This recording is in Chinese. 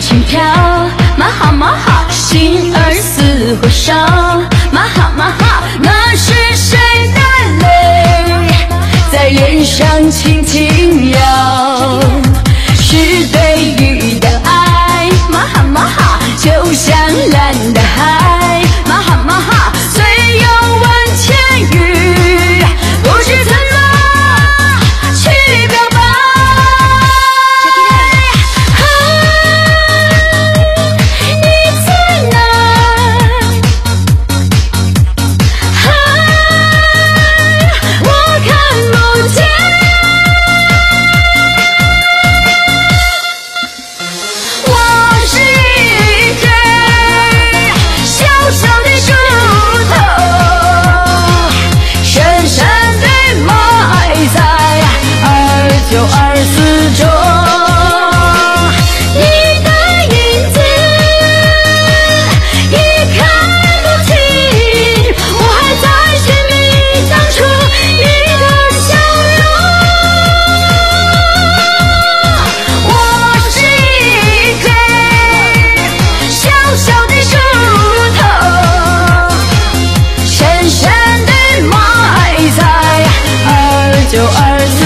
轻飘马哈马哈心儿似火烧马哈马哈那是谁的泪？在脸上轻轻 your eyes